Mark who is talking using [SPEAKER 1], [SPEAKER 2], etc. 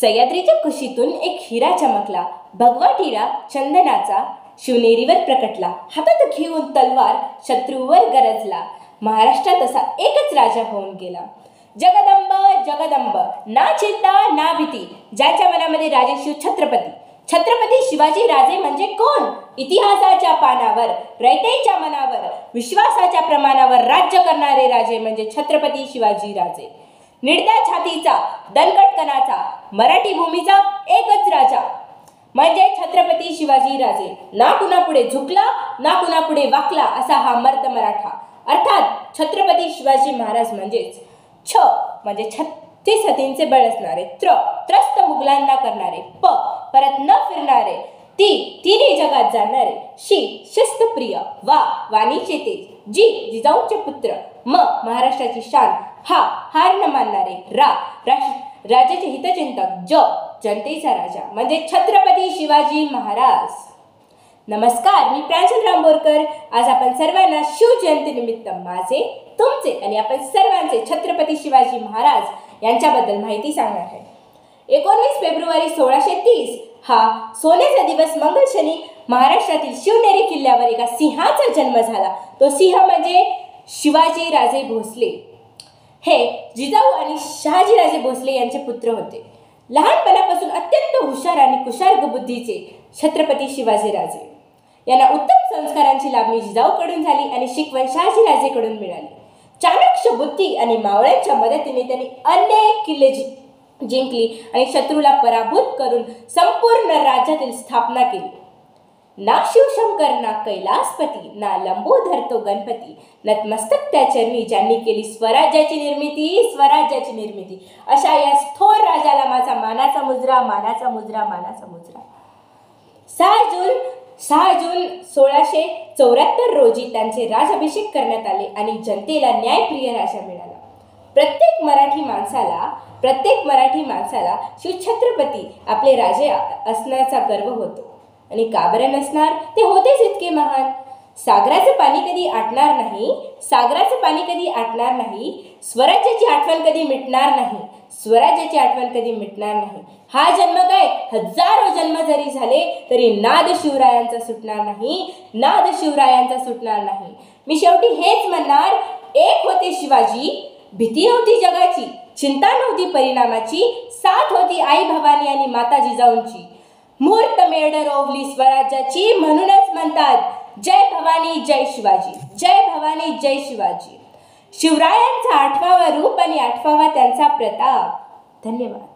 [SPEAKER 1] सह्याद्रीच्या कुशीतून एक हिरा चमकला. भगवत हिरा चंदनाचा शिवनेरीवर प्रकटला. हातात घेऊन तलवार शत्रूवर गरजला. महाराष्ट्रात असा एकच राजा होऊन गेला. जगदंब जगदंब ना चिंता ना भीती ज्याच्या मनामध्ये राजे शिव छत्रपती. छत्रपती शिवाजी राजे म्हणजे कोण? इतिहासाच्या पानावर रयतेच्या मनावर विश्वासाच्या प्रमाणावर राज्य करणारे राजे म्हणजे छत्रपती शिवाजी राजे. निडत्या छातीचा दणकटकणाचा मराठी भूमीचा एकच राजा. म्हणजे छत्रपती शिवाजी राजे. ना कुणापुढे झुकला ना कुणापुढे वाकला असा हा मर्द मराठा. अर्थात छत्रपती शिवाजी महाराज म्हणजेच छ म्हणजे छत्तीस हतींचे बळ असणारे त्र त्रस्त मुघलांना करणारे प परत न फिरणारे ती तिने जगात जाणारे शी शस्त्रप्रिय वा वाणीचे तेज जी जिजाऊचे पुत्र म महाराष्ट्राची शान हा हार न मानणारे रा राजाचे हितचिंतक ज जनतेचा राजा म्हणजे छत्रपती शिवाजी महाराज. नमस्कार मी प्रांजल रांबोरकर. आज आपण सर्वांना शिवजयंतीनिमित्त माझे तुमचे आणि आपण सर्वांचे छत्रपती शिवाजी महाराज यांच्याबद्दल माहिती सांगणार आहे. एकोणवीस फेब्रुवारी सोळाशे तीस. हा सोन्याचा दिवस मंगल शनी महाराष्ट्रातील शिवनेरी किल्ल्यावर एका सिंहाचा जन्म झाला. तो सिंह म्हणजे शिवाजी राजे भोसले. हे जिजाऊ आणि शहाजीराजे भोसले यांचे पुत्र होते. लहानपणापासून अत्यंत हुशार आणि कुशार्ग बुद्धीचे छत्रपती शिवाजीराजे यांना उत्तम संस्कारांची लाभणी जिजाऊकडून झाली आणि शिकवण शहाजीराजेकडून मिळाली. चाणक्य बुद्धी आणि मावळ्यांच्या मदतीने त्यांनी अनेक किल्ले जि जिंकली आणि शत्रूला पराभूत करून संपूर्ण राज्यातील स्थापना केली. ना शिवशंकर ना कैलासपती ना लंबोधर तो गणपती. नतमस्तक त्या चरणी ज्यांनी केली स्वराज्याची निर्मिती स्वराज्याची निर्मिती. अशा या थोर राजाला माझा मानाचा मुजरा मानाचा मुजरा मानाचा मुजरा. सहा जून सहा जून सोळाशे चौऱ्याहत्तर रोजी त्यांचे राजाभिषेक करण्यात आले आणि जनतेला न्यायप्रिय राजा मिळाला. प्रत्येक मराठी माणसाला प्रत्येक मराठी माणसाला शिवछत्रपती आपले राजे असण्याचा गर्व होतो. आणि का बरं नसणार? ते होतेच इतके महान. सागराचं पाणी कधी आटणार नाही? सागराचं पाणी कधी आटणार नाही? स्वराज्याची आठवण कधी मिटणार नाही? स्वराज्याची आठवण कधी मिटणार नाही? हा जन्म काय? हजारो जन्म जरी झाले तरी नाद शिवरायांचा सुटणार नाही. नाद शिवरायांचा सुटणार नाही. मी शेवटी हेच म्हणणार एक होते शिवाजी भीती नव्हती जगाची चिंता नव्हती परिणामाची साथ होती आई भवानी आणि माता जिजाऊंची. मूर्त मेढ रोवली स्वराज्याची म्हणूनच म्हणतात जय भवानी जय शिवाजी जय भवानी जय शिवाजी. शिवरायांचा आठवावा रूप आणि आठवावा त्यांचा प्रताप. धन्यवाद.